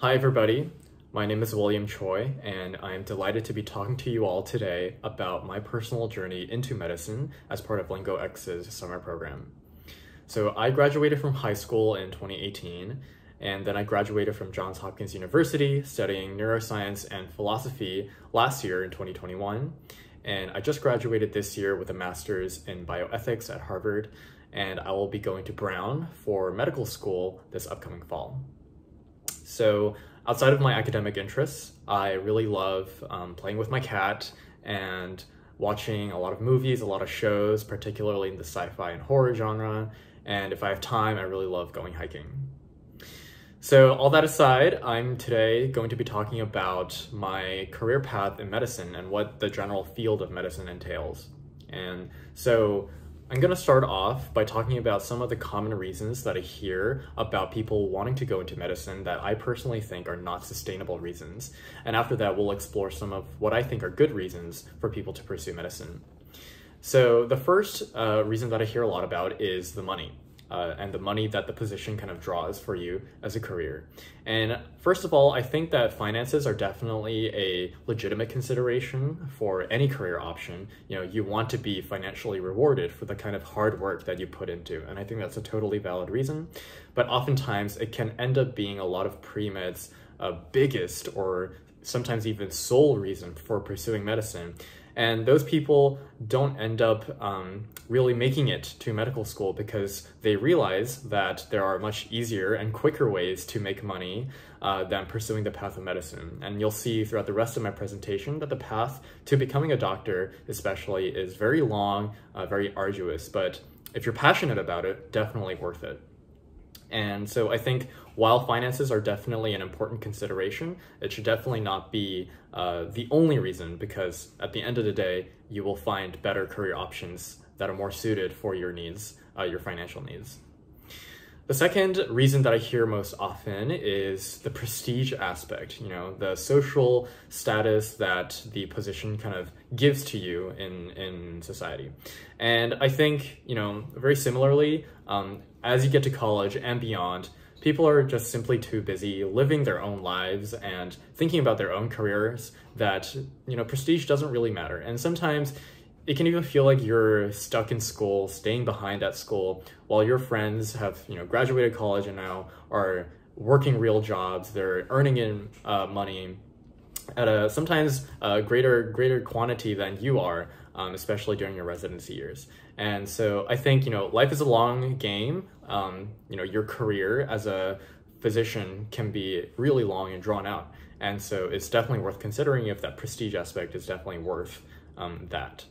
Hi, everybody. My name is William Choi, and I am delighted to be talking to you all today about my personal journey into medicine as part of LingoX's summer program. So, I graduated from high school in 2018, and then I graduated from Johns Hopkins University studying neuroscience and philosophy last year in 2021. And I just graduated this year with a master's in bioethics at Harvard, and I will be going to Brown for medical school this upcoming fall. So outside of my academic interests, I really love um, playing with my cat and watching a lot of movies, a lot of shows, particularly in the sci-fi and horror genre. And if I have time, I really love going hiking. So all that aside, I'm today going to be talking about my career path in medicine and what the general field of medicine entails. And so I'm going to start off by talking about some of the common reasons that I hear about people wanting to go into medicine that I personally think are not sustainable reasons. And after that, we'll explore some of what I think are good reasons for people to pursue medicine. So the first uh, reason that I hear a lot about is the money uh, and the money that the position kind of draws for you as a career. And first of all, I think that finances are definitely a legitimate consideration for any career option. You know, you want to be financially rewarded for the kind of hard work that you put into, and I think that's a totally valid reason. But oftentimes, it can end up being a lot of pre-med's uh, biggest or sometimes even sole reason for pursuing medicine and those people don't end up um, really making it to medical school because they realize that there are much easier and quicker ways to make money uh, than pursuing the path of medicine. And you'll see throughout the rest of my presentation that the path to becoming a doctor especially is very long, uh, very arduous, but if you're passionate about it, definitely worth it. And so I think while finances are definitely an important consideration, it should definitely not be uh, the only reason because at the end of the day, you will find better career options that are more suited for your needs, uh, your financial needs. The second reason that I hear most often is the prestige aspect, you know, the social status that the position kind of gives to you in, in society. And I think, you know, very similarly, um, as you get to college and beyond, people are just simply too busy living their own lives and thinking about their own careers that, you know, prestige doesn't really matter. And sometimes it can even feel like you're stuck in school, staying behind at school, while your friends have, you know, graduated college and now are working real jobs. They're earning in uh, money at a sometimes a greater greater quantity than you are, um, especially during your residency years. And so I think you know life is a long game. Um, you know your career as a physician can be really long and drawn out, and so it's definitely worth considering if that prestige aspect is definitely worth um, that.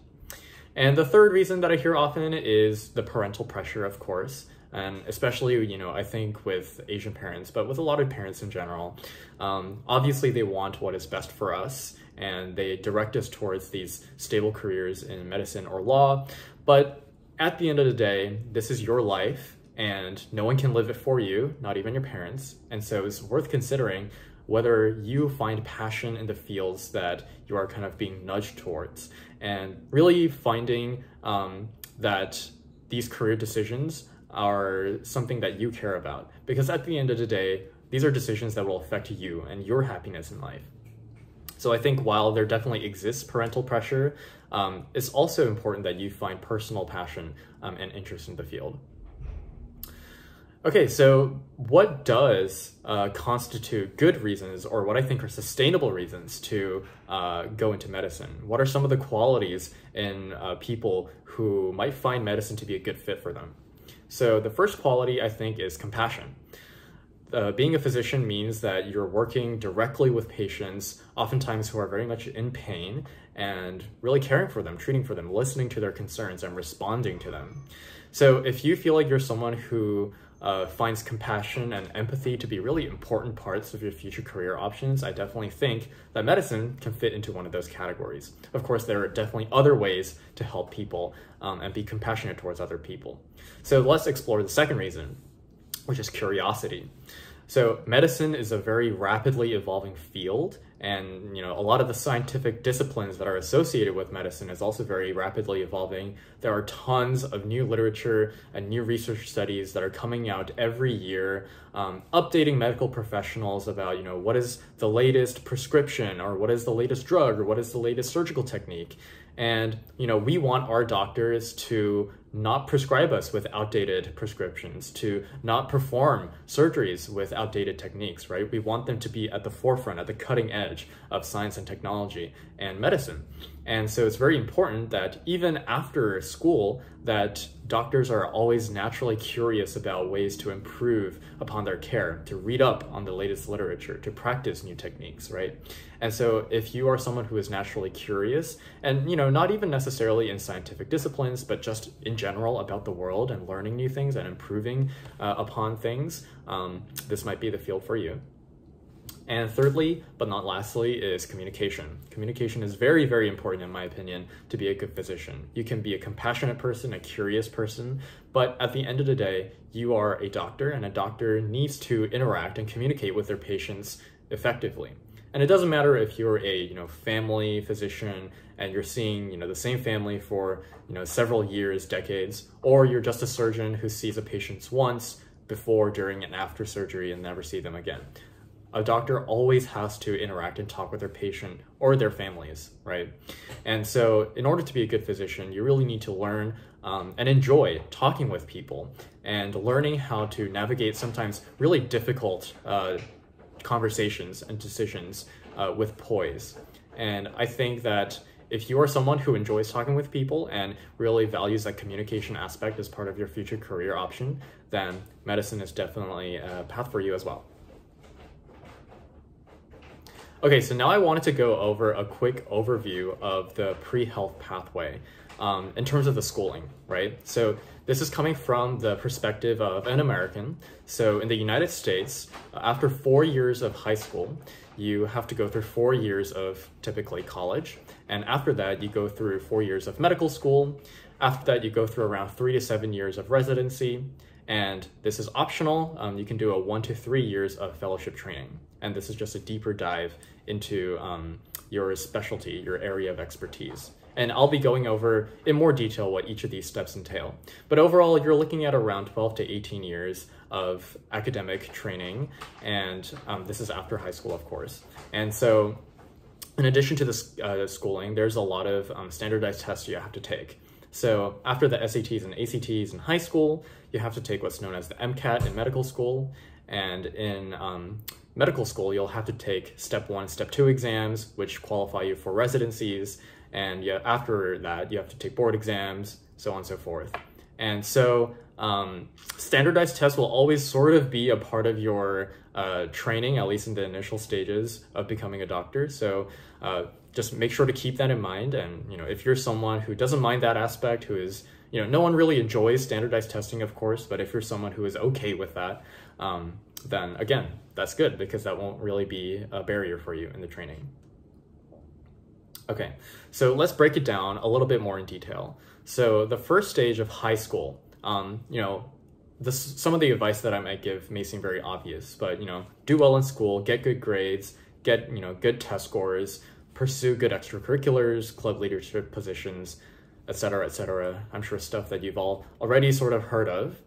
And the third reason that I hear often is the parental pressure, of course. And especially, you know, I think with Asian parents, but with a lot of parents in general, um, obviously they want what is best for us and they direct us towards these stable careers in medicine or law. But at the end of the day, this is your life and no one can live it for you, not even your parents. And so it's worth considering whether you find passion in the fields that you are kind of being nudged towards. And really finding um, that these career decisions are something that you care about. Because at the end of the day these are decisions that will affect you and your happiness in life. So i think while there definitely exists parental pressure um, it's also important that you find personal passion um, and interest in the field Okay, so what does uh, constitute good reasons, or what I think are sustainable reasons to uh, go into medicine? What are some of the qualities in uh, people who might find medicine to be a good fit for them? So the first quality I think is compassion. Uh, being a physician means that you're working directly with patients, oftentimes who are very much in pain, and really caring for them, treating for them, listening to their concerns, and responding to them. So if you feel like you're someone who uh, finds compassion and empathy to be really important parts of your future career options, I definitely think that medicine can fit into one of those categories. Of course, there are definitely other ways to help people um, and be compassionate towards other people. So let's explore the second reason, which is curiosity. So medicine is a very rapidly evolving field, and you know a lot of the scientific disciplines that are associated with medicine is also very rapidly evolving. There are tons of new literature and new research studies that are coming out every year um, updating medical professionals about you know what is the latest prescription or what is the latest drug or what is the latest surgical technique. And you know we want our doctors to not prescribe us with outdated prescriptions, to not perform surgeries with outdated techniques, right? We want them to be at the forefront, at the cutting edge of science and technology and medicine. And so it's very important that even after school, that doctors are always naturally curious about ways to improve upon their care, to read up on the latest literature, to practice new techniques, right? And so if you are someone who is naturally curious, and you know, not even necessarily in scientific disciplines, but just in general about the world and learning new things and improving uh, upon things, um, this might be the field for you. And thirdly, but not lastly, is communication. Communication is very, very important, in my opinion, to be a good physician. You can be a compassionate person, a curious person, but at the end of the day, you are a doctor, and a doctor needs to interact and communicate with their patients effectively. And it doesn't matter if you're a you know family physician and you're seeing you know the same family for you know several years, decades, or you're just a surgeon who sees a patient once before, during, and after surgery and never see them again a doctor always has to interact and talk with their patient or their families, right? And so, in order to be a good physician, you really need to learn um, and enjoy talking with people and learning how to navigate sometimes really difficult uh, conversations and decisions uh, with poise. And I think that if you are someone who enjoys talking with people and really values that communication aspect as part of your future career option, then medicine is definitely a path for you as well. Okay, so now I wanted to go over a quick overview of the pre-health pathway um, in terms of the schooling, right? So this is coming from the perspective of an American. So in the United States, after four years of high school, you have to go through four years of typically college. And after that, you go through four years of medical school. After that, you go through around three to seven years of residency. And this is optional. Um, you can do a one to three years of fellowship training. And this is just a deeper dive into um, your specialty, your area of expertise. And I'll be going over in more detail what each of these steps entail. But overall, you're looking at around 12 to 18 years of academic training, and um, this is after high school, of course. And so, in addition to this uh, schooling, there's a lot of um, standardized tests you have to take. So after the SATs and ACTs in high school, you have to take what's known as the MCAT in medical school, and in um, medical school, you'll have to take step one, step two exams, which qualify you for residencies. And yeah, after that, you have to take board exams, so on and so forth. And so um, standardized tests will always sort of be a part of your uh, training, at least in the initial stages of becoming a doctor. So uh, just make sure to keep that in mind. And you know, if you're someone who doesn't mind that aspect, who is you know, no one really enjoys standardized testing, of course, but if you're someone who is okay with that, um, then again, that's good because that won't really be a barrier for you in the training. Okay, so let's break it down a little bit more in detail. So the first stage of high school, um, you know, this, some of the advice that I might give may seem very obvious, but you know, do well in school, get good grades, get you know good test scores, pursue good extracurriculars, club leadership positions, etc., etc. I'm sure stuff that you've all already sort of heard of.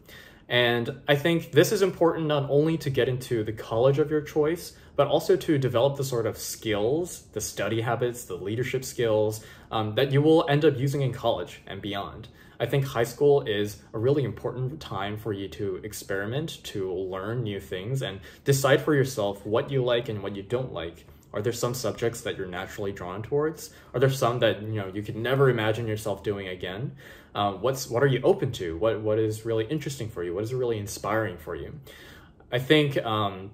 And I think this is important not only to get into the college of your choice, but also to develop the sort of skills, the study habits, the leadership skills um, that you will end up using in college and beyond. I think high school is a really important time for you to experiment, to learn new things, and decide for yourself what you like and what you don't like. Are there some subjects that you're naturally drawn towards? Are there some that you know you could never imagine yourself doing again? Um, what's what are you open to? What what is really interesting for you? What is really inspiring for you? I think, um,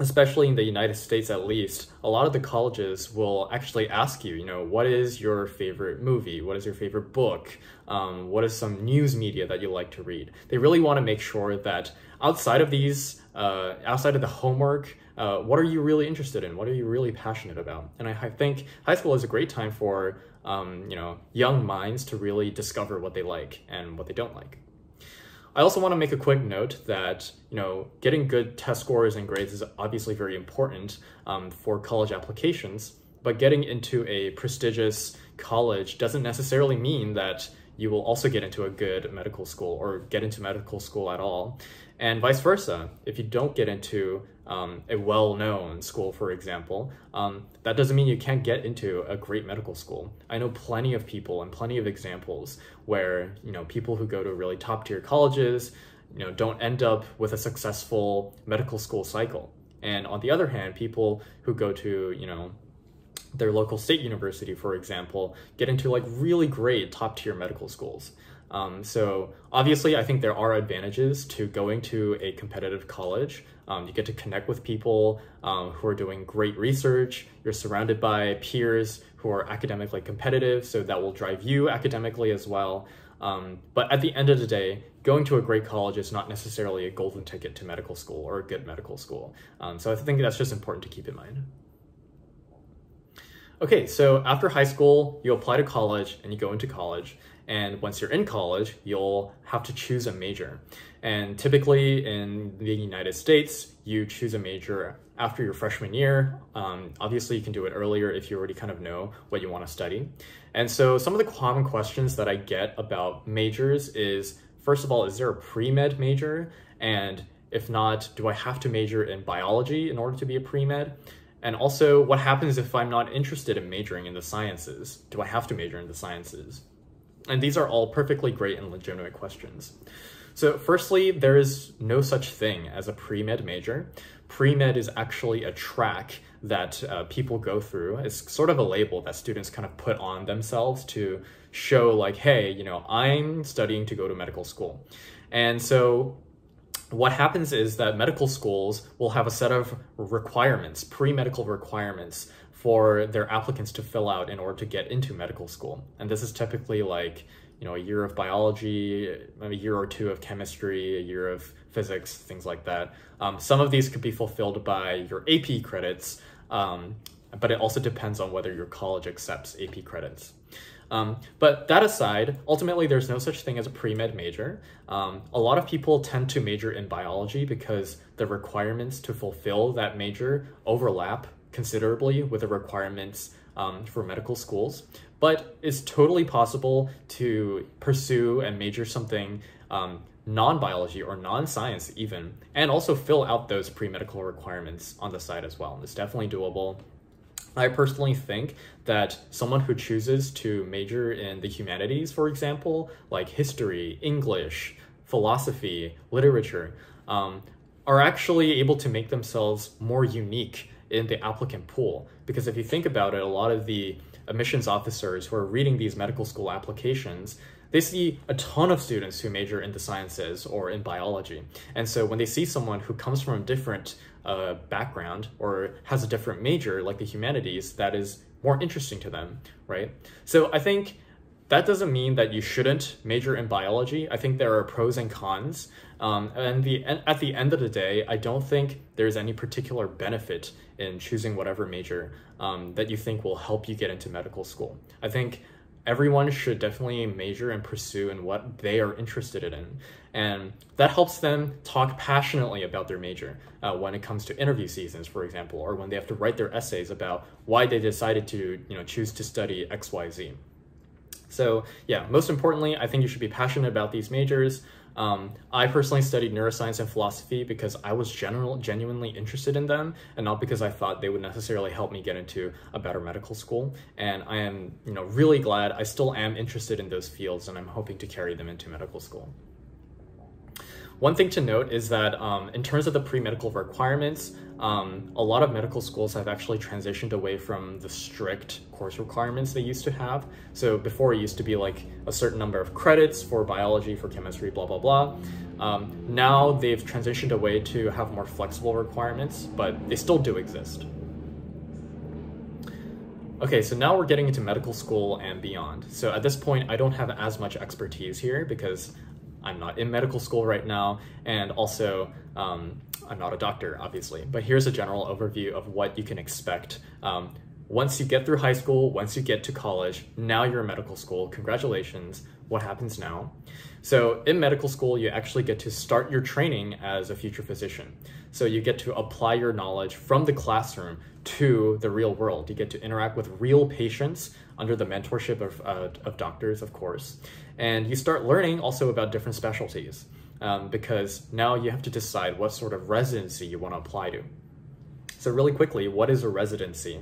especially in the United States, at least, a lot of the colleges will actually ask you, you know, what is your favorite movie? What is your favorite book? Um, what is some news media that you like to read? They really want to make sure that outside of these, uh, outside of the homework uh, what are you really interested in? What are you really passionate about? And I, I think high school is a great time for um, you know young minds to really discover what they like and what they don't like. I also want to make a quick note that you know getting good test scores and grades is obviously very important um, for college applications, but getting into a prestigious college doesn't necessarily mean that you will also get into a good medical school or get into medical school at all. And vice versa. If you don't get into um, a well-known school, for example, um, that doesn't mean you can't get into a great medical school. I know plenty of people and plenty of examples where you know people who go to really top-tier colleges, you know, don't end up with a successful medical school cycle. And on the other hand, people who go to you know their local state university, for example, get into like really great top-tier medical schools. Um, so obviously, I think there are advantages to going to a competitive college. Um, you get to connect with people um, who are doing great research. You're surrounded by peers who are academically competitive, so that will drive you academically as well. Um, but at the end of the day, going to a great college is not necessarily a golden ticket to medical school or a good medical school. Um, so I think that's just important to keep in mind. Okay, so after high school, you apply to college and you go into college. And once you're in college, you'll have to choose a major. And typically in the United States, you choose a major after your freshman year. Um, obviously, you can do it earlier if you already kind of know what you want to study. And so some of the common questions that I get about majors is, first of all, is there a pre-med major? And if not, do I have to major in biology in order to be a pre-med? And also, what happens if I'm not interested in majoring in the sciences? Do I have to major in the sciences? And these are all perfectly great and legitimate questions. So firstly, there is no such thing as a pre-med major. Pre-med is actually a track that uh, people go through. It's sort of a label that students kind of put on themselves to show like, hey, you know, I'm studying to go to medical school. And so what happens is that medical schools will have a set of requirements, pre-medical requirements for their applicants to fill out in order to get into medical school. And this is typically like, you know, a year of biology, a year or two of chemistry, a year of physics, things like that. Um, some of these could be fulfilled by your AP credits, um, but it also depends on whether your college accepts AP credits. Um, but that aside, ultimately, there's no such thing as a pre-med major. Um, a lot of people tend to major in biology because the requirements to fulfill that major overlap considerably with the requirements um, for medical schools. But it's totally possible to pursue and major something um, non-biology or non-science even, and also fill out those pre-medical requirements on the side as well. It's definitely doable. I personally think that someone who chooses to major in the humanities, for example, like history, English, philosophy, literature, um, are actually able to make themselves more unique in the applicant pool. Because if you think about it, a lot of the admissions officers who are reading these medical school applications, they see a ton of students who major in the sciences or in biology. And so when they see someone who comes from a different uh, background or has a different major, like the humanities, that is more interesting to them, right? So I think that doesn't mean that you shouldn't major in biology. I think there are pros and cons. Um, and the at the end of the day, I don't think there's any particular benefit in choosing whatever major um, that you think will help you get into medical school. I think everyone should definitely major and pursue in what they are interested in. And that helps them talk passionately about their major uh, when it comes to interview seasons, for example, or when they have to write their essays about why they decided to you know, choose to study XYZ. So yeah, most importantly, I think you should be passionate about these majors. Um, I personally studied neuroscience and philosophy because I was general, genuinely interested in them and not because I thought they would necessarily help me get into a better medical school. And I am, you know, really glad I still am interested in those fields and I'm hoping to carry them into medical school. One thing to note is that um, in terms of the pre-medical requirements, um, a lot of medical schools have actually transitioned away from the strict course requirements they used to have. So before it used to be like a certain number of credits for biology, for chemistry, blah, blah, blah. Um, now they've transitioned away to have more flexible requirements, but they still do exist. Okay, so now we're getting into medical school and beyond. So at this point, I don't have as much expertise here because I'm not in medical school right now, and also um, I'm not a doctor, obviously. But here's a general overview of what you can expect. Um, once you get through high school, once you get to college, now you're in medical school, congratulations. what happens now. So in medical school, you actually get to start your training as a future physician. So you get to apply your knowledge from the classroom to the real world. You get to interact with real patients under the mentorship of, uh, of doctors, of course. And you start learning also about different specialties um, because now you have to decide what sort of residency you want to apply to. So really quickly, what is a residency?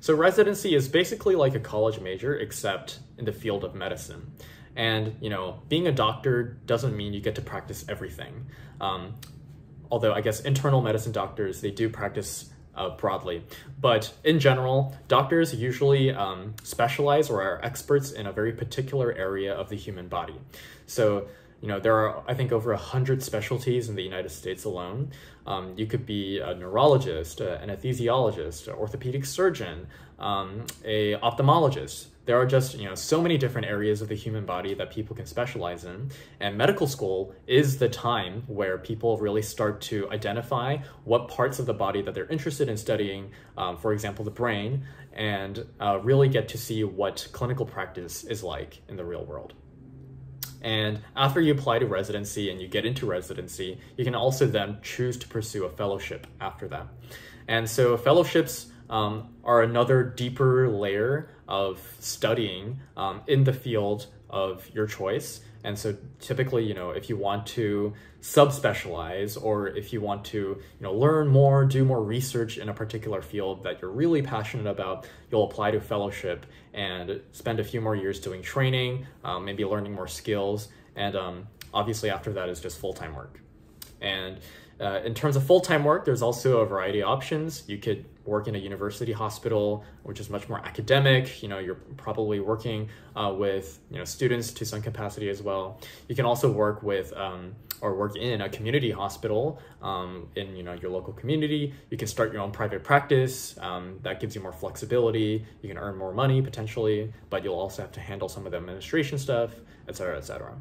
So residency is basically like a college major, except in the field of medicine. And, you know, being a doctor doesn't mean you get to practice everything. Um, although I guess internal medicine doctors, they do practice uh, broadly. But in general, doctors usually um, specialize or are experts in a very particular area of the human body. So you know, there are, I think, over 100 specialties in the United States alone. Um, you could be a neurologist, an anesthesiologist, an orthopedic surgeon, um, a ophthalmologist. There are just, you know, so many different areas of the human body that people can specialize in. And medical school is the time where people really start to identify what parts of the body that they're interested in studying, um, for example, the brain, and uh, really get to see what clinical practice is like in the real world. And after you apply to residency and you get into residency, you can also then choose to pursue a fellowship after that. And so fellowships um, are another deeper layer of studying um, in the field of your choice. And so typically, you know, if you want to subspecialize or if you want to, you know, learn more, do more research in a particular field that you're really passionate about, you'll apply to fellowship and spend a few more years doing training, um, maybe learning more skills. And um, obviously after that is just full-time work. And uh, in terms of full-time work, there's also a variety of options. You could work in a university hospital, which is much more academic. You know, you're probably working uh, with you know students to some capacity as well. You can also work with um, or work in a community hospital um, in you know your local community. You can start your own private practice. Um, that gives you more flexibility. You can earn more money potentially, but you'll also have to handle some of the administration stuff, etc., etc.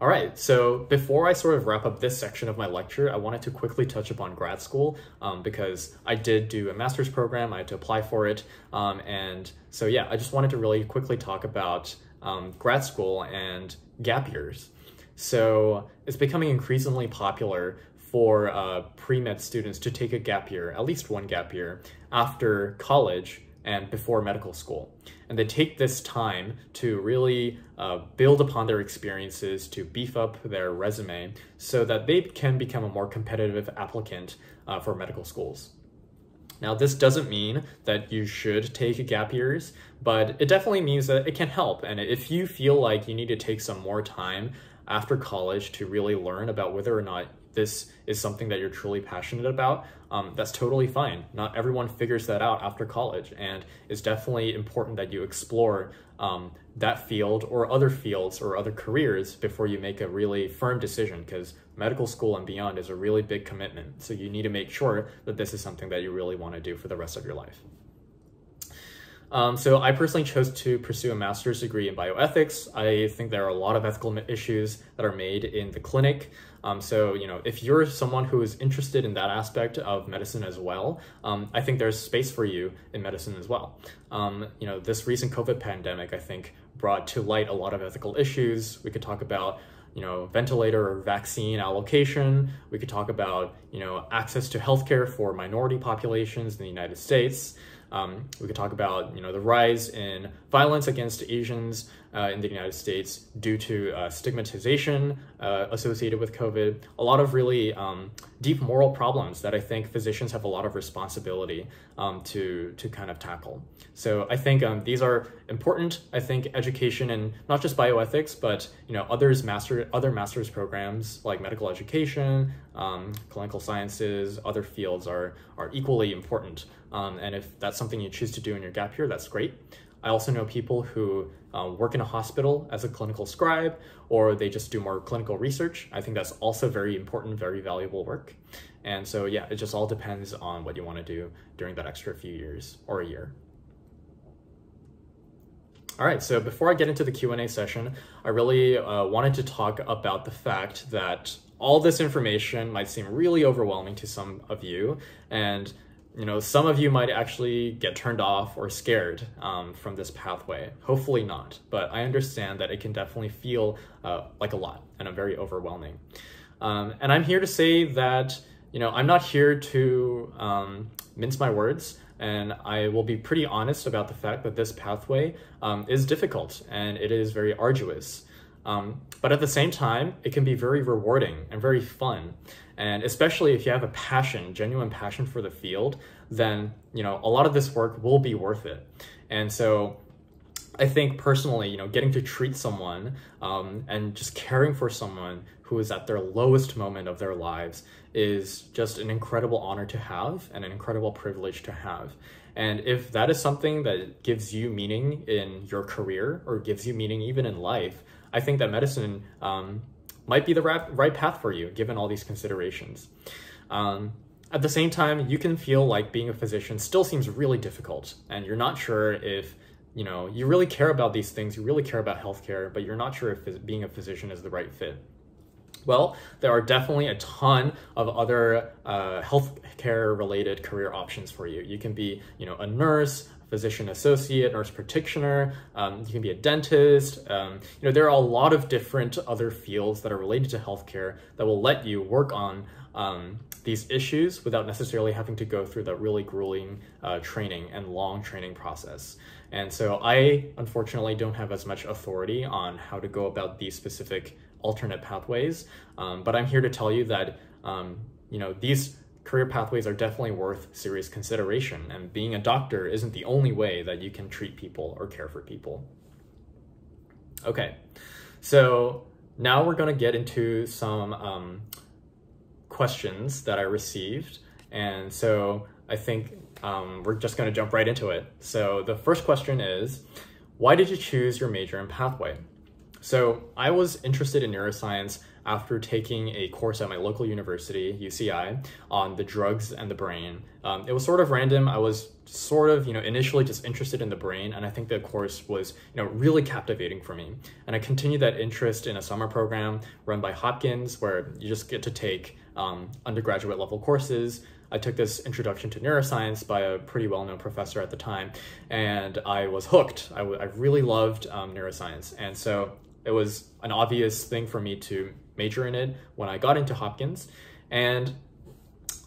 All right, so before I sort of wrap up this section of my lecture, I wanted to quickly touch upon grad school um, because I did do a master's program, I had to apply for it. Um, and so yeah, I just wanted to really quickly talk about um, grad school and gap years. So it's becoming increasingly popular for uh, pre-med students to take a gap year, at least one gap year, after college and before medical school. And they take this time to really uh, build upon their experiences, to beef up their resume so that they can become a more competitive applicant uh, for medical schools. Now, this doesn't mean that you should take gap years, but it definitely means that it can help. And if you feel like you need to take some more time after college to really learn about whether or not this is something that you're truly passionate about, um, that's totally fine. Not everyone figures that out after college, and it's definitely important that you explore um, that field or other fields or other careers before you make a really firm decision because medical school and beyond is a really big commitment. So you need to make sure that this is something that you really want to do for the rest of your life. Um, so I personally chose to pursue a master's degree in bioethics. I think there are a lot of ethical issues that are made in the clinic. Um, so, you know, if you're someone who is interested in that aspect of medicine as well, um, I think there's space for you in medicine as well. Um, you know, this recent COVID pandemic, I think, brought to light a lot of ethical issues. We could talk about you know, ventilator or vaccine allocation. We could talk about, you know, access to healthcare for minority populations in the United States. Um, we could talk about you know the rise in violence against Asians uh, in the United States due to uh, stigmatization uh, associated with COVID. A lot of really um, deep moral problems that I think physicians have a lot of responsibility um, to to kind of tackle. So I think um, these are important. I think education and not just bioethics, but you know others master other master's programs like medical education, um, clinical sciences, other fields are are equally important. Um, and if that's something you choose to do in your gap year, that's great. I also know people who um, work in a hospital as a clinical scribe, or they just do more clinical research. I think that's also very important, very valuable work. And so, yeah, it just all depends on what you want to do during that extra few years or a year. All right, so before I get into the Q&A session, I really uh, wanted to talk about the fact that all this information might seem really overwhelming to some of you, and you know, some of you might actually get turned off or scared um, from this pathway. Hopefully not, but I understand that it can definitely feel uh, like a lot and a very overwhelming. Um, and I'm here to say that, you know, I'm not here to um, mince my words, and I will be pretty honest about the fact that this pathway um, is difficult and it is very arduous. Um, but at the same time, it can be very rewarding and very fun. And especially if you have a passion, genuine passion for the field, then you know a lot of this work will be worth it. And so I think personally, you know, getting to treat someone um, and just caring for someone who is at their lowest moment of their lives is just an incredible honor to have and an incredible privilege to have. And if that is something that gives you meaning in your career or gives you meaning even in life, I think that medicine um, might be the right, path for you, given all these considerations. Um, at the same time, you can feel like being a physician still seems really difficult, and you're not sure if you know you really care about these things, you really care about healthcare, but you're not sure if being a physician is the right fit. Well, there are definitely a ton of other uh, healthcare related career options for you. You can be, you know, a nurse, physician associate, nurse practitioner, um, you can be a dentist. Um, you know, there are a lot of different other fields that are related to healthcare that will let you work on um, these issues without necessarily having to go through the really grueling uh, training and long training process. And so I unfortunately don't have as much authority on how to go about these specific alternate pathways, um, but I'm here to tell you that um, you know these career pathways are definitely worth serious consideration, and being a doctor isn't the only way that you can treat people or care for people. Okay, so now we're going to get into some um, questions that I received, and so I think um, we're just going to jump right into it. So the first question is, why did you choose your major and pathway? So I was interested in neuroscience after taking a course at my local university, UCI, on the drugs and the brain. Um, it was sort of random. I was sort of, you know, initially just interested in the brain, and I think the course was, you know, really captivating for me. And I continued that interest in a summer program run by Hopkins, where you just get to take um, undergraduate level courses. I took this introduction to neuroscience by a pretty well-known professor at the time, and I was hooked. I, I really loved um, neuroscience, and so it was an obvious thing for me to major in it when I got into Hopkins. And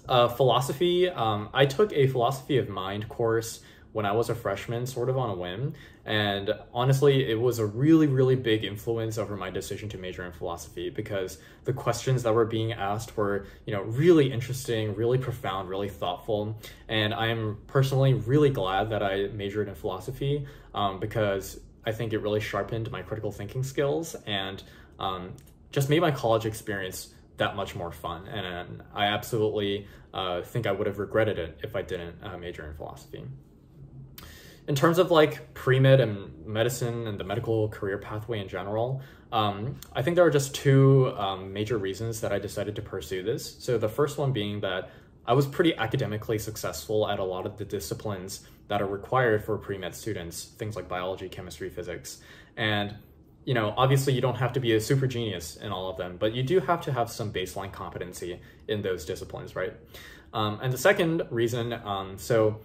uh, philosophy, um, I took a philosophy of mind course when I was a freshman, sort of on a whim. And honestly, it was a really, really big influence over my decision to major in philosophy because the questions that were being asked were, you know, really interesting, really profound, really thoughtful. And I'm personally really glad that I majored in philosophy um, because I think it really sharpened my critical thinking skills and um, just made my college experience that much more fun. And I absolutely uh, think I would have regretted it if I didn't uh, major in philosophy. In terms of like pre-med and medicine and the medical career pathway in general, um, I think there are just two um, major reasons that I decided to pursue this. So the first one being that I was pretty academically successful at a lot of the disciplines that are required for pre-med students, things like biology, chemistry, physics. And you know, obviously you don't have to be a super genius in all of them, but you do have to have some baseline competency in those disciplines, right? Um, and the second reason, um, so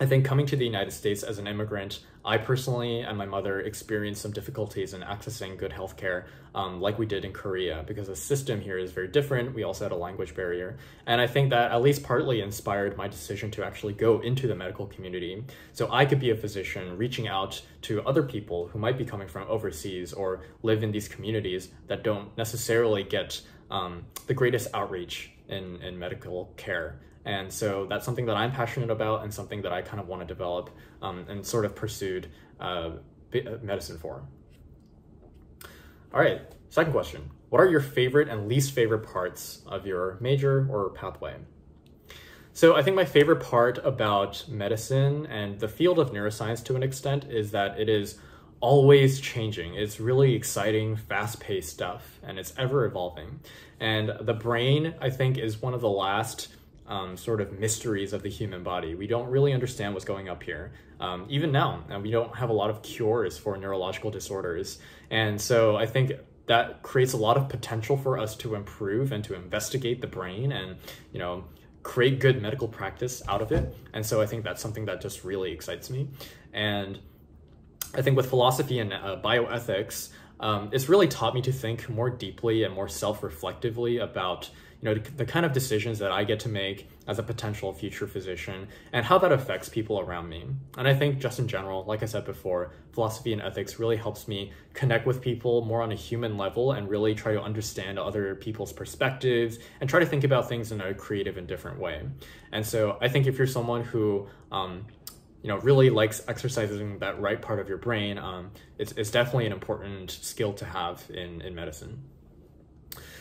I think coming to the United States as an immigrant, I personally and my mother experienced some difficulties in accessing good healthcare, um, like we did in Korea, because the system here is very different. We also had a language barrier. And I think that at least partly inspired my decision to actually go into the medical community. So I could be a physician reaching out to other people who might be coming from overseas or live in these communities that don't necessarily get um, the greatest outreach in, in medical care. And so that's something that I'm passionate about and something that I kind of want to develop um, and sort of pursued uh, uh, medicine for. All right, second question. What are your favorite and least favorite parts of your major or pathway? So I think my favorite part about medicine and the field of neuroscience to an extent is that it is always changing. It's really exciting, fast-paced stuff, and it's ever evolving. And the brain, I think, is one of the last um, sort of mysteries of the human body. We don't really understand what's going up here. Um, even now, and we don't have a lot of cures for neurological disorders. And so I think that creates a lot of potential for us to improve and to investigate the brain and, you know, create good medical practice out of it. And so I think that's something that just really excites me. And I think with philosophy and uh, bioethics, um, it's really taught me to think more deeply and more self-reflectively about you know the, the, kind of decisions that I get to make as a potential future physician and how that affects people around me. And I think just in general, like I said before, philosophy and ethics really helps me connect with people more on a human level and really try to understand other people's perspectives and try to think about things in a creative and different way. And so I think if you're someone who um, you know, really likes exercising that right part of your brain, um, it's, it's definitely an important skill to have in, in medicine.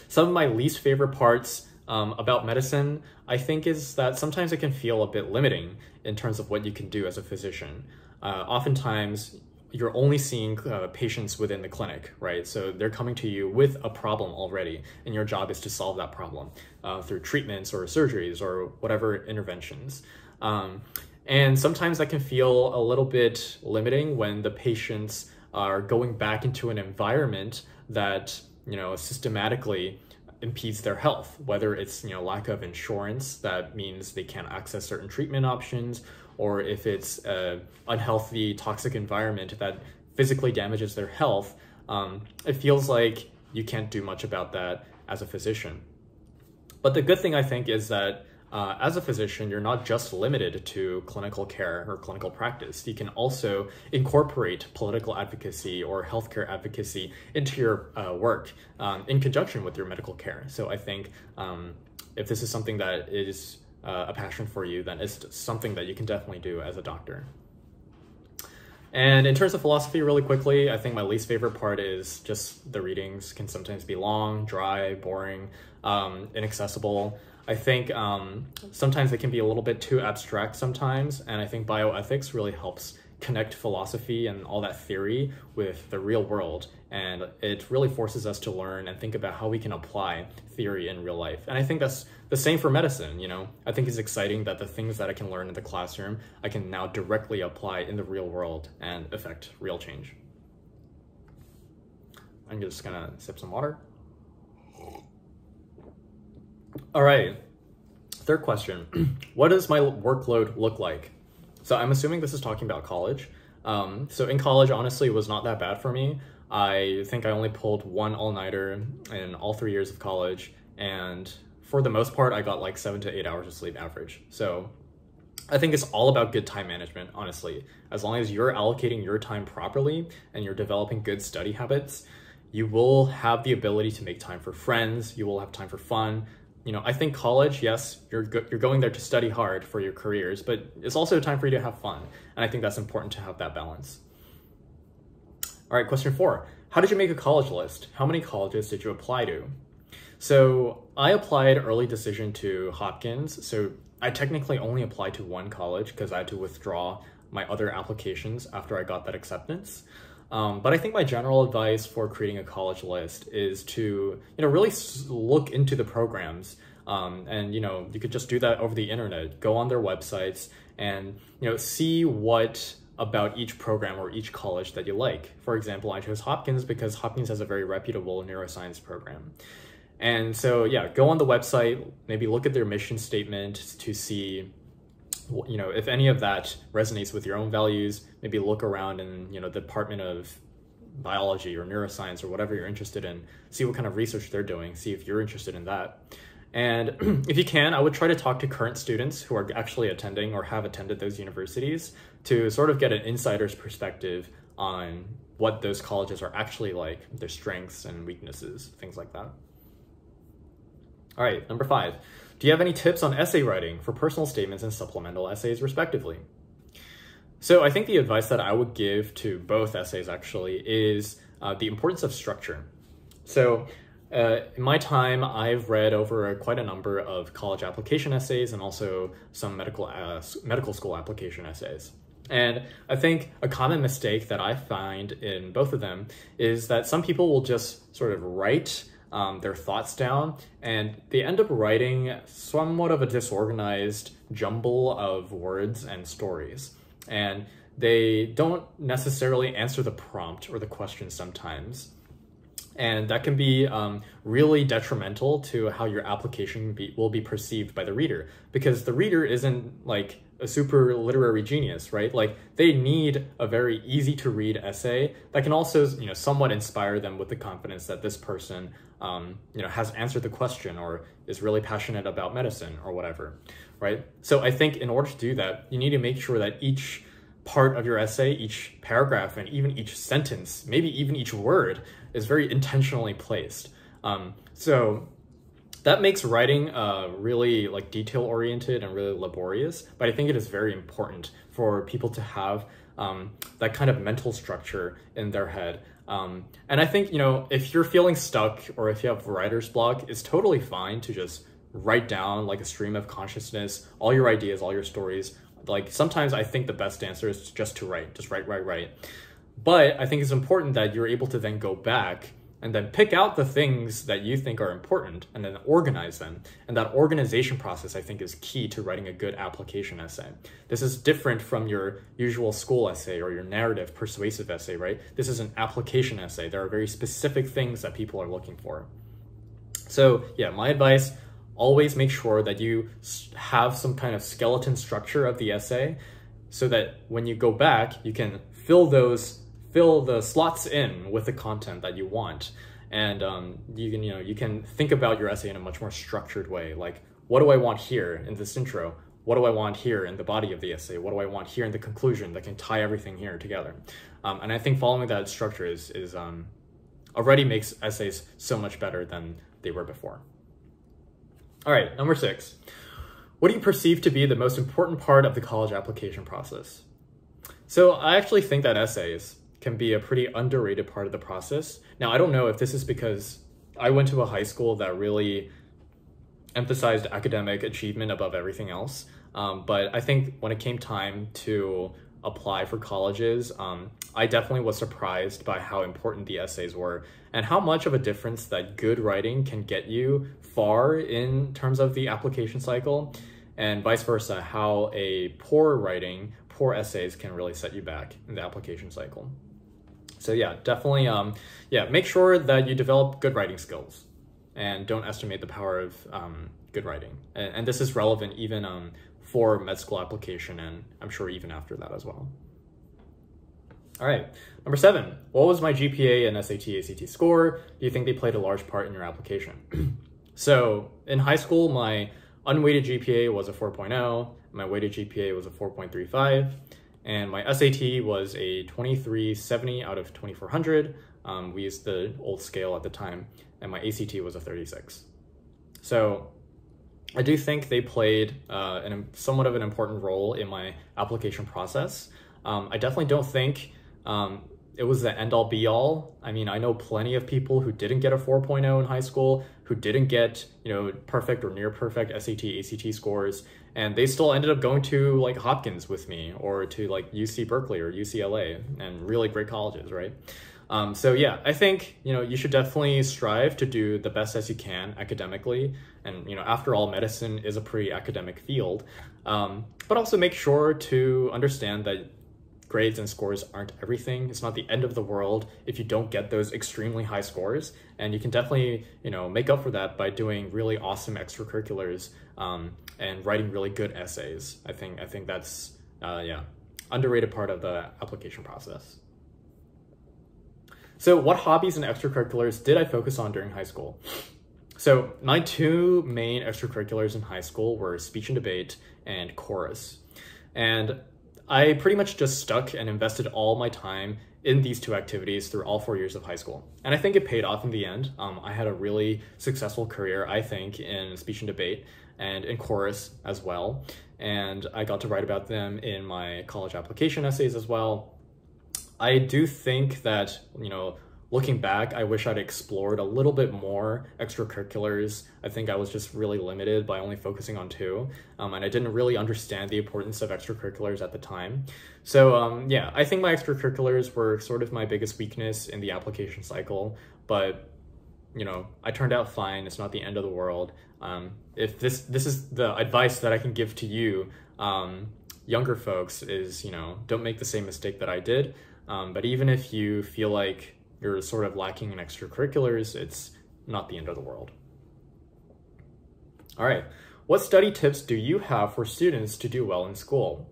Some of my least favorite parts um, about medicine, I think, is that sometimes it can feel a bit limiting in terms of what you can do as a physician. Uh, oftentimes, you're only seeing uh, patients within the clinic, right? So they're coming to you with a problem already, and your job is to solve that problem uh, through treatments or surgeries or whatever interventions. Um, and sometimes that can feel a little bit limiting when the patients are going back into an environment that, you know, systematically impedes their health, whether it's, you know, lack of insurance that means they can't access certain treatment options, or if it's an unhealthy, toxic environment that physically damages their health, um, it feels like you can't do much about that as a physician. But the good thing I think is that uh, as a physician, you're not just limited to clinical care or clinical practice. You can also incorporate political advocacy or healthcare advocacy into your uh, work um, in conjunction with your medical care. So I think um, if this is something that is uh, a passion for you, then it's something that you can definitely do as a doctor. And in terms of philosophy, really quickly, I think my least favorite part is just the readings can sometimes be long, dry, boring, um, inaccessible. I think um, sometimes it can be a little bit too abstract sometimes, and I think bioethics really helps connect philosophy and all that theory with the real world. And it really forces us to learn and think about how we can apply theory in real life. And I think that's the same for medicine, you know? I think it's exciting that the things that I can learn in the classroom, I can now directly apply in the real world and affect real change. I'm just gonna sip some water. All right. Third question. what does my workload look like? So I'm assuming this is talking about college. Um, so in college, honestly, it was not that bad for me. I think I only pulled one all-nighter in all three years of college. And for the most part, I got like seven to eight hours of sleep average. So I think it's all about good time management, honestly. As long as you're allocating your time properly and you're developing good study habits, you will have the ability to make time for friends, you will have time for fun, you know, I think college, yes, you're go- you're going there to study hard for your careers, but it's also a time for you to have fun, and I think that's important to have that balance. All right, question four: How did you make a college list? How many colleges did you apply to? So I applied early decision to Hopkins. So I technically only applied to one college because I had to withdraw my other applications after I got that acceptance. Um, but I think my general advice for creating a college list is to, you know, really look into the programs. Um, and, you know, you could just do that over the internet, go on their websites and, you know, see what about each program or each college that you like. For example, I chose Hopkins because Hopkins has a very reputable neuroscience program. And so, yeah, go on the website, maybe look at their mission statement to see you know, if any of that resonates with your own values, maybe look around in, you know, the Department of Biology or Neuroscience or whatever you're interested in, see what kind of research they're doing, see if you're interested in that. And if you can, I would try to talk to current students who are actually attending or have attended those universities to sort of get an insider's perspective on what those colleges are actually like, their strengths and weaknesses, things like that. All right, number five. Do you have any tips on essay writing for personal statements and supplemental essays, respectively? So I think the advice that I would give to both essays actually is uh, the importance of structure. So uh, in my time, I've read over quite a number of college application essays and also some medical uh, medical school application essays. And I think a common mistake that I find in both of them is that some people will just sort of write um, their thoughts down, and they end up writing somewhat of a disorganized jumble of words and stories. And they don't necessarily answer the prompt or the question sometimes. and that can be um, really detrimental to how your application be, will be perceived by the reader because the reader isn't like a super literary genius right like they need a very easy to read essay that can also you know somewhat inspire them with the confidence that this person um, you know has answered the question or is really passionate about medicine or whatever right so i think in order to do that you need to make sure that each part of your essay, each paragraph, and even each sentence, maybe even each word, is very intentionally placed. Um, so that makes writing uh, really like detail oriented and really laborious, but I think it is very important for people to have um, that kind of mental structure in their head. Um, and I think, you know, if you're feeling stuck or if you have writer's block, it's totally fine to just write down like a stream of consciousness, all your ideas, all your stories, like sometimes I think the best answer is just to write, just write, write, write. But I think it's important that you're able to then go back and then pick out the things that you think are important and then organize them. And that organization process, I think, is key to writing a good application essay. This is different from your usual school essay or your narrative persuasive essay, right? This is an application essay. There are very specific things that people are looking for. So, yeah, my advice always make sure that you have some kind of skeleton structure of the essay so that when you go back, you can fill those, fill the slots in with the content that you want. And um, you can, you know, you can think about your essay in a much more structured way. Like, what do I want here in this intro? What do I want here in the body of the essay? What do I want here in the conclusion that can tie everything here together? Um, and I think following that structure is, is um, already makes essays so much better than they were before. All right, number six. What do you perceive to be the most important part of the college application process? So I actually think that essays can be a pretty underrated part of the process. Now, I don't know if this is because I went to a high school that really emphasized academic achievement above everything else. Um, but I think when it came time to apply for colleges, um, I definitely was surprised by how important the essays were and how much of a difference that good writing can get you far in terms of the application cycle, and vice versa, how a poor writing, poor essays can really set you back in the application cycle. So yeah, definitely, um, yeah, make sure that you develop good writing skills and don't estimate the power of um, good writing. And, and, this is relevant even um, for med school application and I'm sure even after that as well. All right, number seven, what was my GPA and SAT, ACT score? Do you think they played a large part in your application? so in high school, my unweighted GPA was a 4.0, my weighted GPA was a 4.35, and my SAT was a 2370 out of 2400. Um, we used the old scale at the time, and my ACT was a 36. So I do think they played uh, an, somewhat of an important role in my application process. Um, I definitely don't think um, it was the end all be all. I mean, I know plenty of people who didn't get a 4.0 in high school, who didn't get, you know, perfect or near perfect SAT, ACT scores, and they still ended up going to like Hopkins with me or to like UC Berkeley or UCLA and really great colleges, right? Um, so yeah, I think, you know, you should definitely strive to do the best as you can academically. And, you know, after all, medicine is a pretty academic field. Um, but also make sure to understand that grades and scores aren't everything. It's not the end of the world if you don't get those extremely high scores. And you can definitely, you know, make up for that by doing really awesome extracurriculars um, and writing really good essays. I think I think that's uh, yeah, underrated part of the application process. So what hobbies and extracurriculars did I focus on during high school? So my two main extracurriculars in high school were speech and debate and chorus. And I pretty much just stuck and invested all my time in these two activities through all four years of high school. And I think it paid off in the end. Um, I had a really successful career, I think, in speech and debate and in chorus as well. And I got to write about them in my college application essays as well. I do think that, you know, looking back, I wish I'd explored a little bit more extracurriculars. I think I was just really limited by only focusing on two, um, and I didn't really understand the importance of extracurriculars at the time. So um, yeah, I think my extracurriculars were sort of my biggest weakness in the application cycle, but you know, I turned out fine. It's not the end of the world. Um, if this this is the advice that I can give to you, um, younger folks, is you know, don't make the same mistake that I did. Um, but even if you feel like you're sort of lacking in extracurriculars, it's not the end of the world. All right, what study tips do you have for students to do well in school?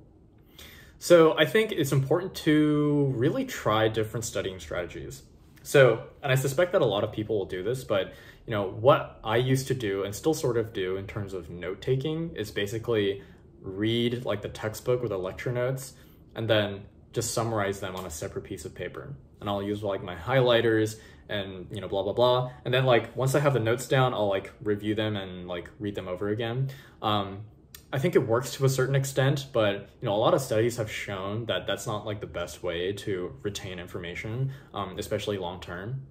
So I think it's important to really try different studying strategies. So, and I suspect that a lot of people will do this, but you know, what I used to do and still sort of do in terms of note taking is basically read like the textbook or the lecture notes and then just summarize them on a separate piece of paper. And I'll use like my highlighters and you know blah blah blah. And then like once I have the notes down, I'll like review them and like read them over again. Um, I think it works to a certain extent, but you know a lot of studies have shown that that's not like the best way to retain information, um, especially long term.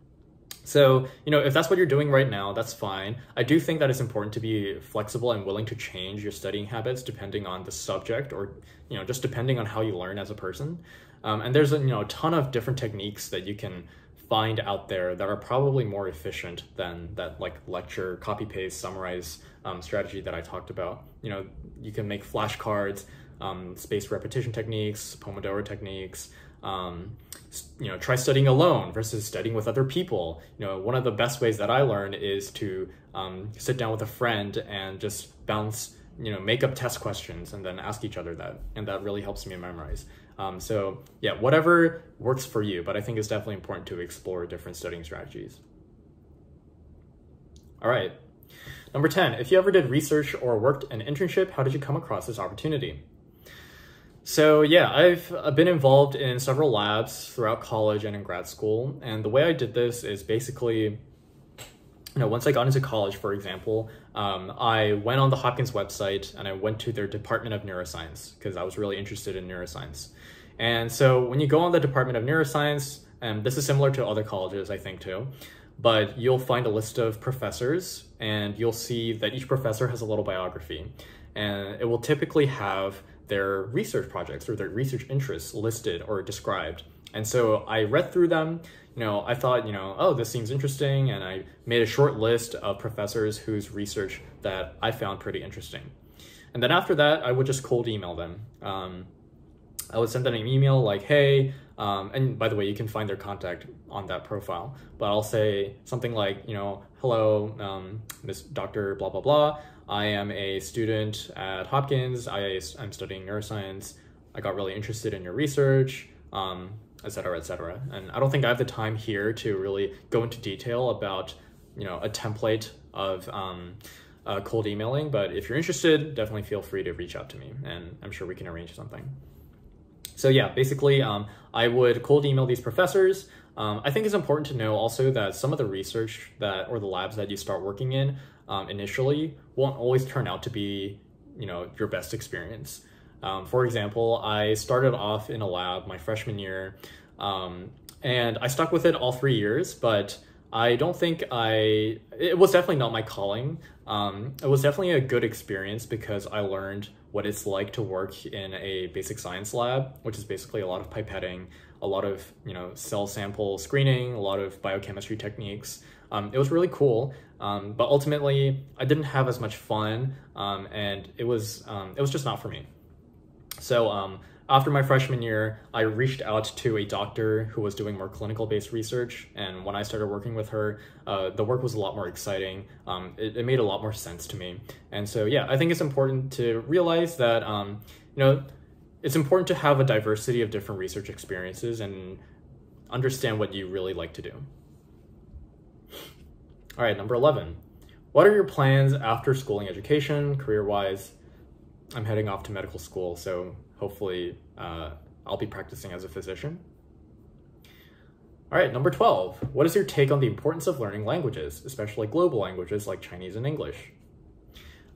So, you know, if that's what you're doing right now, that's fine. I do think that it's important to be flexible and willing to change your studying habits depending on the subject or, you know, just depending on how you learn as a person. Um, and there's a, you know, a ton of different techniques that you can find out there that are probably more efficient than that like lecture, copy paste, summarize um, strategy that I talked about. You know, you can make flashcards, um, spaced repetition techniques, Pomodoro techniques, um, you know, try studying alone versus studying with other people. You know, one of the best ways that I learn is to um, sit down with a friend and just bounce, you know, make up test questions and then ask each other that. And that really helps me memorize. Um, so yeah, whatever works for you, but I think it's definitely important to explore different studying strategies. All right. Number 10, if you ever did research or worked an internship, how did you come across this opportunity? So yeah, I've been involved in several labs throughout college and in grad school. And the way I did this is basically, you know, once I got into college, for example, um, I went on the Hopkins website and I went to their Department of Neuroscience because I was really interested in neuroscience. And so when you go on the Department of Neuroscience, and this is similar to other colleges, I think too, but you'll find a list of professors and you'll see that each professor has a little biography. And it will typically have their research projects or their research interests listed or described. And so I read through them, you know, I thought, you know, oh, this seems interesting. And I made a short list of professors whose research that I found pretty interesting. And then after that, I would just cold email them. Um, I would send them an email like, hey, um, and by the way, you can find their contact on that profile. But I'll say something like, you know, hello, um, Miss Dr. blah, blah, blah. I am a student at Hopkins. I, I'm studying neuroscience. I got really interested in your research, um, et cetera, et cetera. And I don't think I have the time here to really go into detail about, you know, a template of um, uh, cold emailing. But if you're interested, definitely feel free to reach out to me and I'm sure we can arrange something. So yeah, basically, um, I would cold email these professors. Um, I think it's important to know also that some of the research that or the labs that you start working in um, initially won't always turn out to be, you know, your best experience. Um, for example, I started off in a lab my freshman year, um, and I stuck with it all three years, but I don't think I, it was definitely not my calling. Um, it was definitely a good experience because I learned what it's like to work in a basic science lab, which is basically a lot of pipetting, a lot of, you know, cell sample screening, a lot of biochemistry techniques. Um, it was really cool, um, but ultimately I didn't have as much fun, um, and it was um, it was just not for me. So um, after my freshman year, I reached out to a doctor who was doing more clinical based research. And when I started working with her, uh, the work was a lot more exciting. Um, it, it, made a lot more sense to me. And so, yeah, I think it's important to realize that, um, you know, it's important to have a diversity of different research experiences and understand what you really like to do. All right, number 11. What are your plans after schooling education, career wise? I'm heading off to medical school, so hopefully uh, I'll be practicing as a physician. All right, number 12. What is your take on the importance of learning languages, especially global languages like Chinese and English?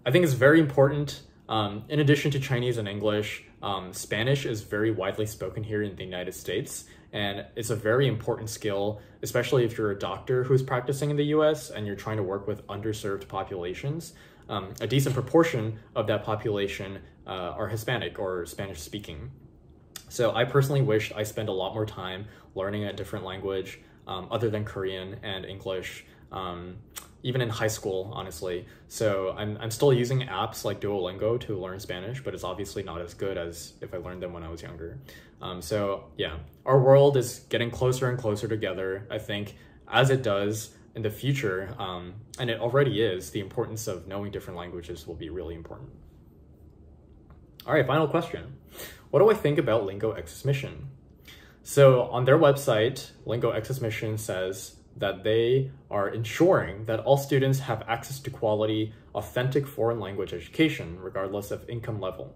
I think it's very important. Um, in addition to Chinese and English, um, Spanish is very widely spoken here in the United States, and it's a very important skill, especially if you're a doctor who's practicing in the US and you're trying to work with underserved populations. Um, a decent proportion of that population uh, are Hispanic or Spanish speaking. So I personally wished I spent a lot more time learning a different language um, other than Korean and English. Um, even in high school, honestly. So I'm, I'm still using apps like Duolingo to learn Spanish, but it's obviously not as good as if I learned them when I was younger. Um, so yeah, our world is getting closer and closer together. I think as it does in the future, um, and it already is, the importance of knowing different languages will be really important. All right, final question. What do I think about LingoX's mission? So on their website, LingoX's mission says that they are ensuring that all students have access to quality, authentic foreign language education, regardless of income level.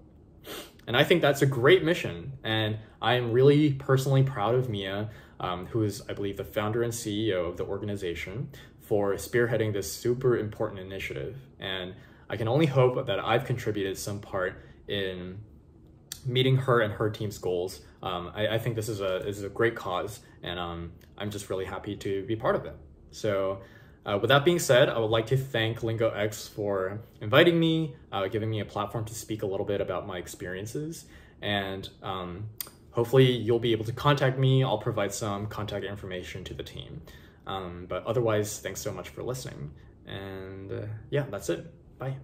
And I think that's a great mission. And I'm really personally proud of Mia, um, who is, I believe, the founder and CEO of the organization, for spearheading this super important initiative. And I can only hope that I've contributed some part in meeting her and her team's goals. Um, I, I, think this is a is a great cause, and um, I'm just really happy to be part of it. So. Uh, with that being said, I would like to thank LingoX for inviting me, uh, giving me a platform to speak a little bit about my experiences, and um, hopefully you'll be able to contact me. I'll provide some contact information to the team. Um, but otherwise, thanks so much for listening. And uh, yeah, that's it. Bye.